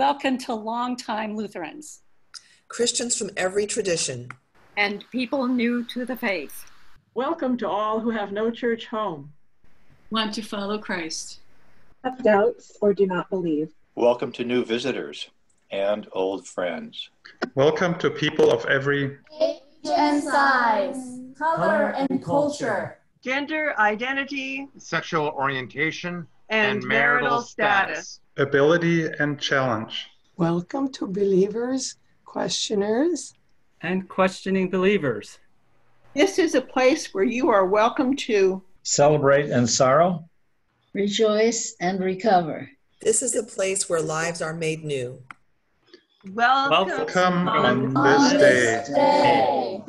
Welcome to longtime Lutherans. Christians from every tradition. and people new to the faith. Welcome to all who have no church home. Want to follow Christ. have doubts or do not believe. Welcome to new visitors and old friends. Welcome to people of every age and size, color and culture, Gender, identity, sexual orientation, and, marital status. ability and challenge. Welcome to believers, questioners, and questioning believers. This is a place where you are welcome to celebrate and sorrow, rejoice and recover. This is a place where lives are made new. welcome, Welcome on On this day. day.